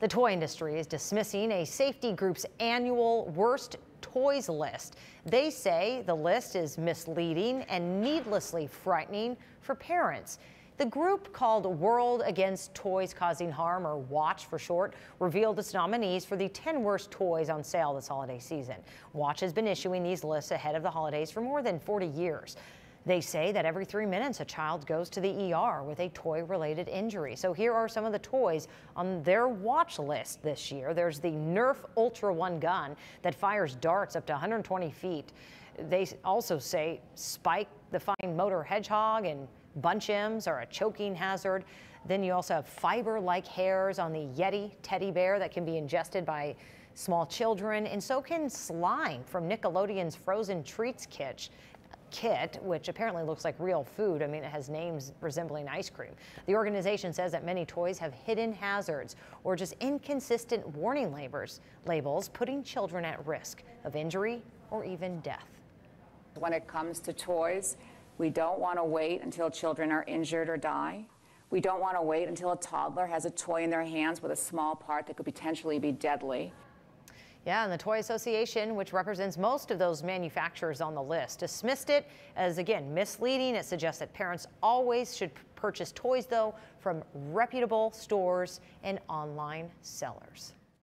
The toy industry is dismissing a safety group's annual worst toys list. They say the list is misleading and needlessly frightening for parents. The group called World Against Toys Causing Harm, or WATCH for short, revealed its nominees for the 10 worst toys on sale this holiday season. WATCH has been issuing these lists ahead of the holidays for more than 40 years. They say that every three minutes a child goes to the ER with a toy related injury. So here are some of the toys on their watch list this year. There's the Nerf Ultra One gun that fires darts up to 120 feet. They also say Spike the Fine Motor Hedgehog and Bunchems are a choking hazard. Then you also have fiber like hairs on the Yeti teddy bear that can be ingested by small children, and so can slime from Nickelodeon's Frozen Treats kit kit, which apparently looks like real food. I mean, it has names resembling ice cream. The organization says that many toys have hidden hazards or just inconsistent warning labels, labels putting children at risk of injury or even death. When it comes to toys, we don't want to wait until children are injured or die. We don't want to wait until a toddler has a toy in their hands with a small part that could potentially be deadly. Yeah, and the Toy Association, which represents most of those manufacturers on the list, dismissed it as, again, misleading. It suggests that parents always should purchase toys, though, from reputable stores and online sellers.